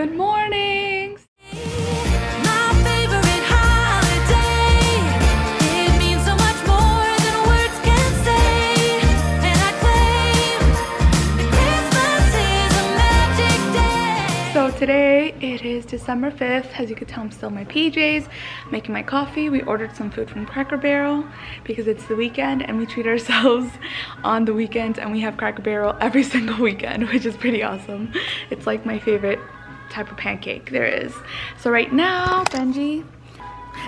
good mornings. My favorite holiday. It means so much more than words can say. And I claim that Christmas is a magic day. So today it is December 5th. As you can tell, I'm still in my PJs, making my coffee. We ordered some food from Cracker Barrel because it's the weekend and we treat ourselves on the weekends and we have Cracker Barrel every single weekend, which is pretty awesome. It's like my favorite type of pancake there is. So right now, Benji,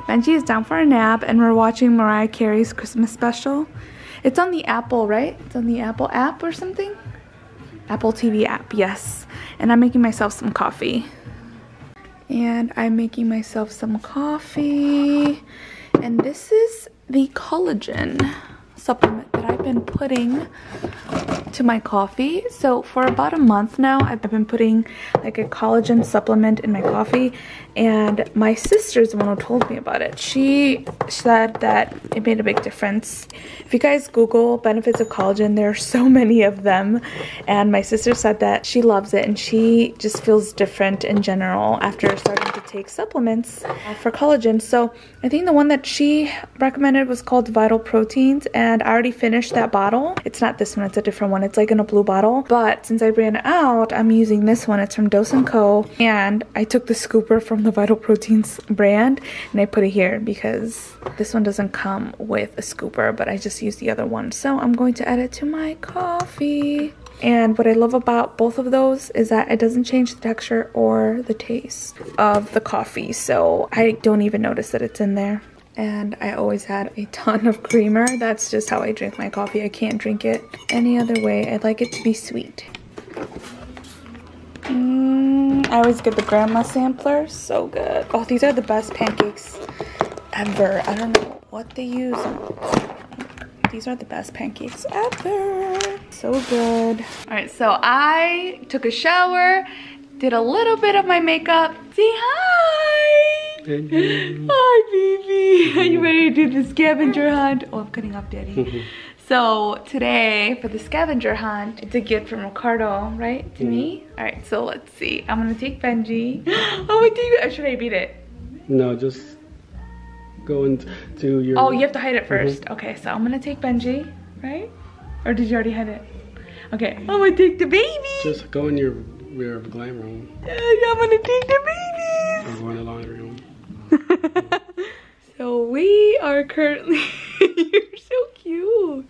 Benji is down for a nap and we're watching Mariah Carey's Christmas special. It's on the Apple, right? It's on the Apple app or something? Apple TV app, yes. And I'm making myself some coffee. And I'm making myself some coffee. And this is the collagen supplement that I've been putting to my coffee. So for about a month now, I've been putting like a collagen supplement in my coffee. And my sister's the one who told me about it. She said that it made a big difference. If you guys Google benefits of collagen, there are so many of them. And my sister said that she loves it and she just feels different in general after starting to take supplements uh, for collagen. So I think the one that she recommended was called Vital Proteins. And I already finished that bottle. It's not this one, it's a different one. It's like in a blue bottle. But since I ran out, I'm using this one. It's from Dose & Co. And I took the scooper from the Vital Proteins brand and I put it here because this one doesn't come with a scooper, but I just used the other one. So I'm going to add it to my coffee. And what I love about both of those is that it doesn't change the texture or the taste of the coffee. So I don't even notice that it's in there. And I always add a ton of creamer. That's just how I drink my coffee. I can't drink it any other way. I like it to be sweet. Mm, I always get the grandma sampler. So good. Oh, these are the best pancakes ever. I don't know what they use. These are the best pancakes ever. So good. All right, so I took a shower, did a little bit of my makeup. Say hi. Hi, baby. Are you ready to do the scavenger hunt? Oh, I'm cutting up, Daddy. Mm-hmm. So today for the scavenger hunt, it's a gift from Ricardo, right? To me? Mm-hmm. All right, so let's see. I'm gonna take Benji. Oh, wait, do you, or should I beat it? No, just go into your. Oh, you have to hide it mm-hmm. 1st Okay, so I'm gonna take Benji, right? Or did you already hide it? Okay, I'm gonna take the baby. Just go in your rear of glam room Yeah, I'm gonna take the babies. or go in the laundry room. So we are currently, you're so cute.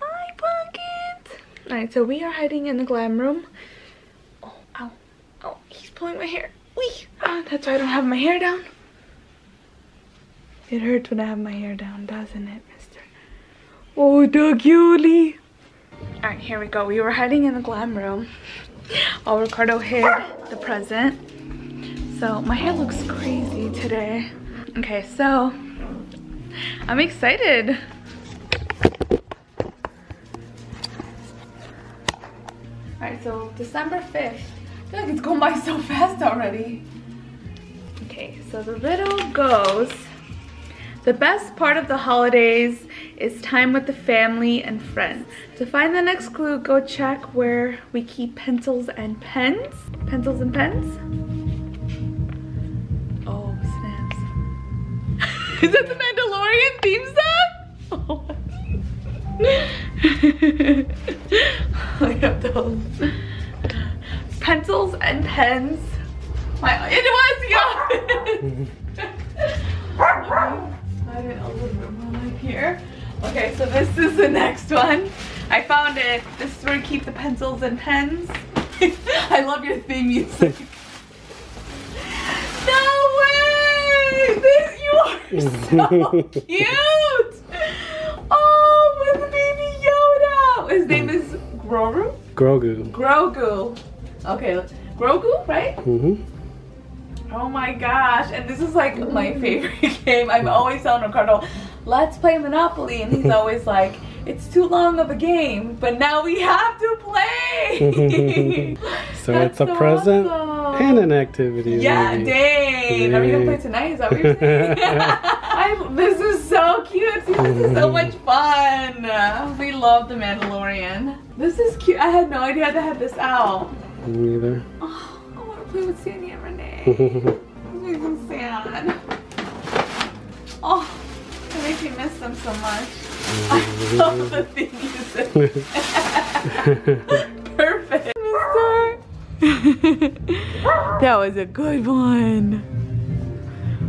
Hi, Pumpkin. All right, so we are hiding in the glam room. Oh, ow, oh, he's pulling my hair. Wee. Ah, that's why I don't have my hair down. It hurts when I have my hair down, doesn't it, mister? Oh, the. All right, here we go. We were hiding in the glam room while Ricardo hid the present. So my hair looks crazy today. Okay, so I'm excited. Alright, so December 5th. I feel like it's going by so fast already. Okay, so the riddle goes The best part of the holidays is time with the family and friends. To find the next clue, go check where we keep pencils and pens. Pencils and pens? Is that the Mandalorian theme song? Oh. I have those. Pencils and pens. My, it was like here. Okay, so this is the next one. I found it. This is where you keep the pencils and pens. I love your theme music. This, you are so cute! Oh, with baby Yoda! His name is Grogu? Grogu. Grogu. Okay, Grogu, right? Mm-hmm. Oh my gosh, and this is like my favorite game. I'm always telling Ricardo, let's play Monopoly. And he's always like, it's too long of a game, but now we have to play. So That's it's a so present awesome. and an activity. Yeah, maybe. dang. Are we gonna play tonight? Is that what you're saying? I, this is so cute. See, this is so much fun. We love The Mandalorian. This is cute. I had no idea they had this out. Me either. Oh, I want to play with Sandy and Renee. It makes them sad. Oh, it makes me miss them so much. I love the theme music. Perfect. that was a good one.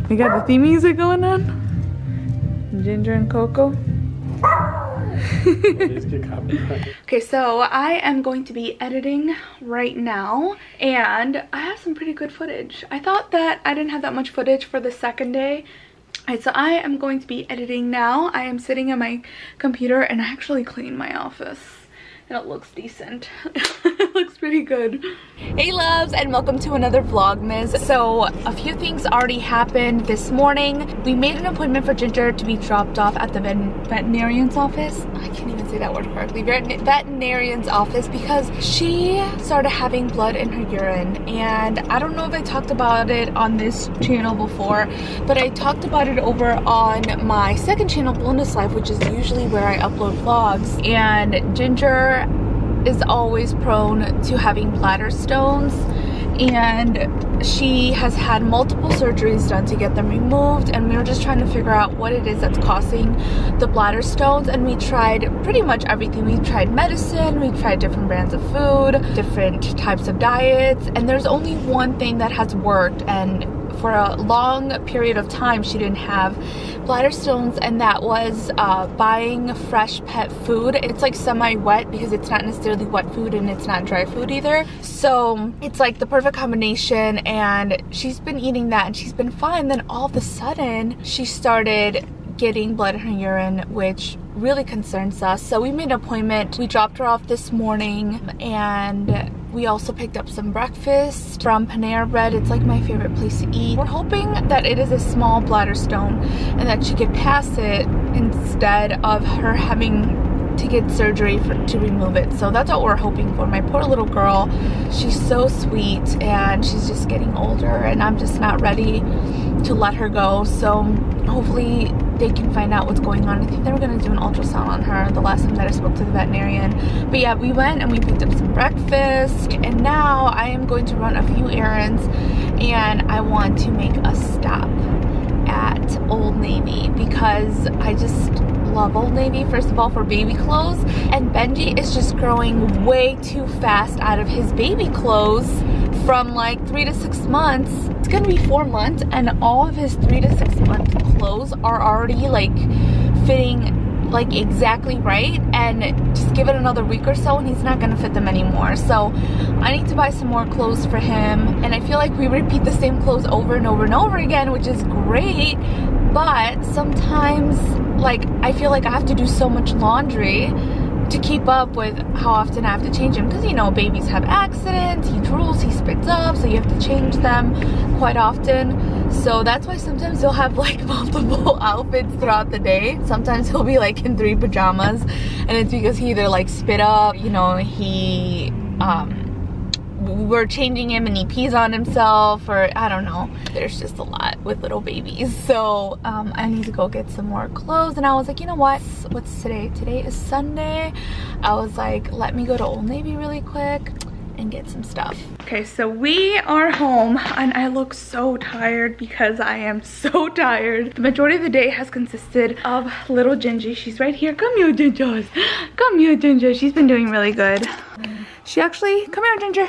We got the theme music going on. Ginger and Coco. Please get copyright. Okay, so I am going to be editing right now and I have some pretty good footage. I thought that I didn't have that much footage for the second day. Alright, so I am going to be editing now. I am sitting at my computer and I actually cleaned my office and it looks decent. it looks pretty good. Hey loves and welcome to another Vlogmas. So a few things already happened this morning. We made an appointment for Ginger to be dropped off at the vet veterinarian's office. I can't even say that word correctly. Vet veterinarian's office because she started having blood in her urine and I don't know if I talked about it on this channel before but I talked about it over on my second channel Bonus Life which is usually where I upload vlogs and Ginger is always prone to having bladder stones and she has had multiple surgeries done to get them removed and we were just trying to figure out what it is that's causing the bladder stones and we tried pretty much everything. We tried medicine we tried different brands of food different types of diets and there's only one thing that has worked and for a long period of time she didn't have bladder stones and that was uh, buying fresh pet food. It's like semi-wet because it's not necessarily wet food and it's not dry food either. So it's like the perfect combination and she's been eating that and she's been fine. Then all of a sudden she started getting blood in her urine which really concerns us. So we made an appointment. We dropped her off this morning and we also picked up some breakfast from Panera Bread. It's like my favorite place to eat. We're hoping that it is a small bladder stone and that she could pass it instead of her having to get surgery for, to remove it. So that's what we're hoping for. My poor little girl, she's so sweet and she's just getting older and I'm just not ready to let her go. So hopefully they can find out what's going on. I think they were gonna do an ultrasound on her the last time that I spoke to the veterinarian. But yeah, we went and we picked up some breakfast and now I am going to run a few errands and I want to make a stop at Old Navy because I just love Old Navy first of all for baby clothes and Benji is just growing way too fast out of his baby clothes from like three to six months. It's gonna be four months and all of his three to six month clothes are already like fitting like exactly right and just give it another week or so and he's not gonna fit them anymore. So I need to buy some more clothes for him and I feel like we repeat the same clothes over and over and over again which is great but sometimes like I feel like I have to do so much laundry to keep up with how often I have to change him because you know babies have accidents he drools he spits up so you have to change them quite often. So that's why sometimes he'll have like multiple outfits throughout the day. Sometimes he'll be like in three pajamas and it's because he either like spit up you know he um we're changing him and he pees on himself or I don't know. There's just a lot with little babies. So um, I need to go get some more clothes and I was like, you know what? What's today? Today is Sunday. I was like, let me go to Old Navy really quick and get some stuff. Okay, so we are home and I look so tired because I am so tired. The majority of the day has consisted of little Gingy. She's right here. Come here, Ginger. Come here, Ginger. She's been doing really good. She actually, come here, Ginger.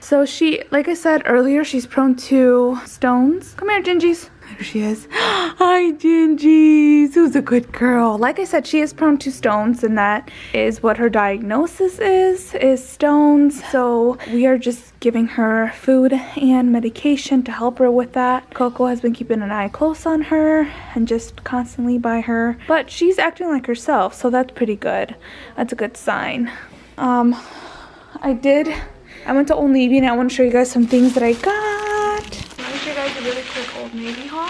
So she, like I said earlier, she's prone to stones. Come here, Gingies. There she is. Hi, Gingies. Who's a good girl? Like I said, she is prone to stones, and that is what her diagnosis is, is stones. So we are just giving her food and medication to help her with that. Coco has been keeping an eye close on her and just constantly by her. But she's acting like herself, so that's pretty good. That's a good sign. Um, I did I went to Old Navy and I want to show you guys some things that I got. Me show you guys a really quick Old Navy haul.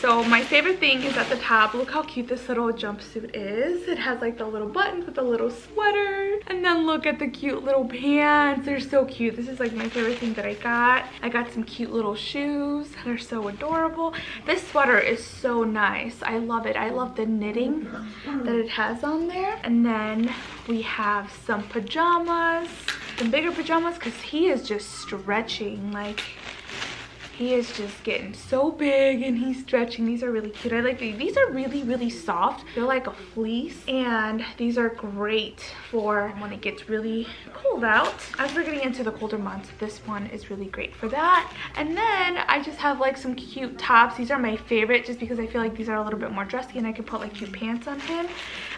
So my favorite thing is at the top. Look how cute this little jumpsuit is. It has like the little buttons with the little sweater. And then look at the cute little pants. They're so cute. This is like my favorite thing that I got. I got some cute little shoes. They're so adorable. This sweater is so nice. I love it. I love the knitting that it has on there. And then we have some pajamas. Some bigger pajamas because he is just stretching like he is just getting so big and he's stretching. These are really cute. I like these. These are really really soft. They're like a fleece. And these are great for when it gets really cold out. As we're getting into the colder months this one is really great for that. And then i just have like some cute tops. These are my favorite just because i feel like these are a little bit more dressy and i can put like cute pants on him.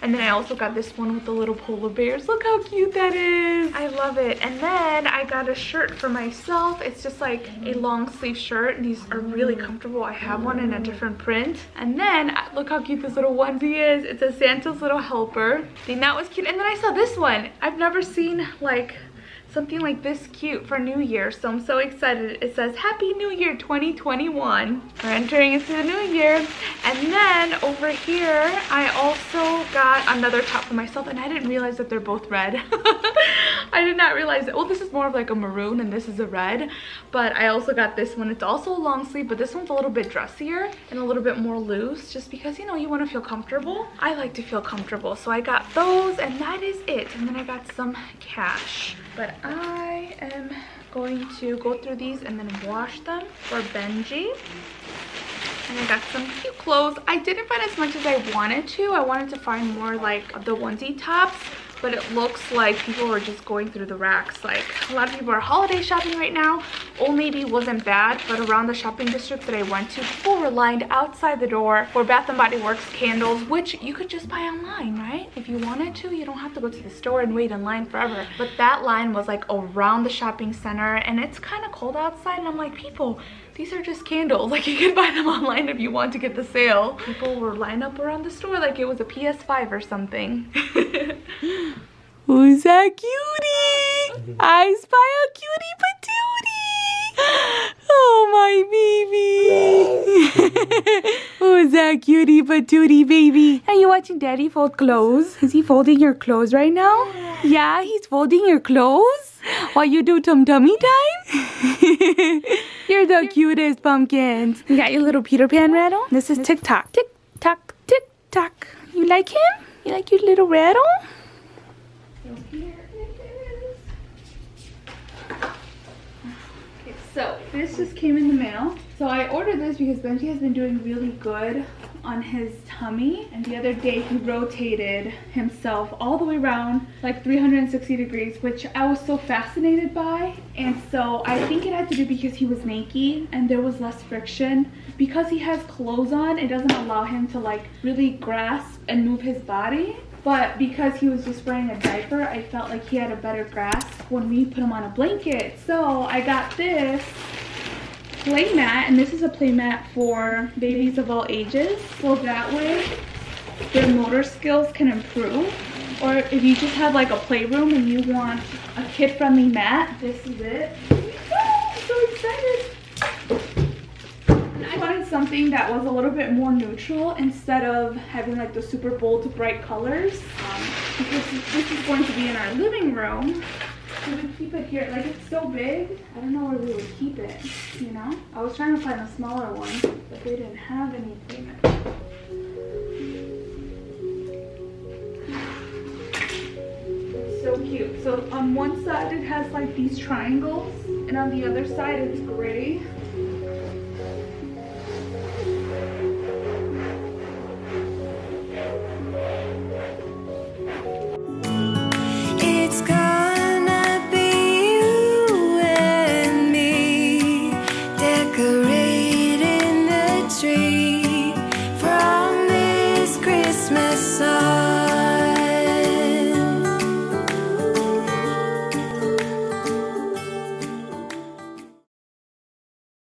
And then i also got this one with the little polar bears. Look how cute that is. I love it. And then i got a shirt for myself. It's just like a long sleeve shirt these are really comfortable. I have one in a different print. And then uh, look how cute this little onesie is. It's a santa's little helper. I think that was cute. And then i saw this one. I've never seen like something like this cute for New Year. So I'm so excited. It says Happy New Year 2021. We're entering into the new year. And then over here, I also got another top for myself and I didn't realize that they're both red. I did not realize it. Well, this is more of like a maroon and this is a red. But I also got this one. It's also a long sleeve, but this one's a little bit dressier and a little bit more loose just because, you know, you want to feel comfortable. I like to feel comfortable. So I got those and that is it. And then I got some cash. But I am going to go through these and then wash them for Benji. And I got some cute clothes. I didn't find as much as I wanted to. I wanted to find more like the onesie tops but it looks like people are just going through the racks. Like a lot of people are holiday shopping right now. Old navy wasn't bad but around the shopping district that i went to people were lined outside the door for bath and body works candles which you could just buy online right? If you wanted to you don't have to go to the store and wait in line forever. But that line was like around the shopping center and it's kind of cold outside and i'm like people these are just candles like you can buy them online if you want to get the sale people were lined up around the store like it was a ps5 or something Who's that cutie? I spy a cutie patootie. Oh my baby. Who's that cutie patootie baby? Are you watching daddy fold clothes? Is he folding your clothes right now? Yeah, he's folding your clothes? While you do tum tummy time? You're the cutest pumpkins. You got your little Peter Pan rattle? This is TikTok. Tick tock, tick tock. You like him? You like your little rattle? So this just came in the mail. So I ordered this because Benji has been doing really good on his tummy. And the other day he rotated himself all the way around like 360 degrees, which I was so fascinated by. And so I think it had to do because he was naked and there was less friction. Because he has clothes on, it doesn't allow him to like really grasp and move his body. But because he was just wearing a diaper, I felt like he had a better grasp when we put him on a blanket. So I got this play mat, and this is a play mat for babies of all ages. So that way their motor skills can improve. Or if you just have like a playroom and you want a kid-friendly mat, this is it. I'm so excited. I wanted something that was a little bit more neutral instead of having like the super bold bright colors. Um, because this is going to be in our living room. We would keep it here. Like it's so big, I don't know where we would keep it, you know? I was trying to find a smaller one, but they didn't have anything. So cute. So on one side it has like these triangles, and on the other side it's gray.